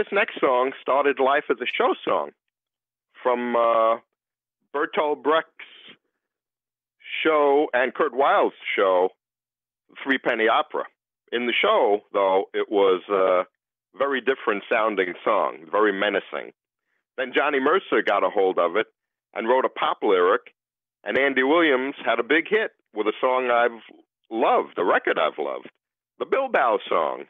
this next song started life as a show song from uh, Bertolt Brecht's show and Kurt Weill's show, Three Penny Opera. In the show, though, it was a very different sounding song, very menacing. Then Johnny Mercer got a hold of it and wrote a pop lyric, and Andy Williams had a big hit with a song I've loved, a record I've loved, the Bilbao song.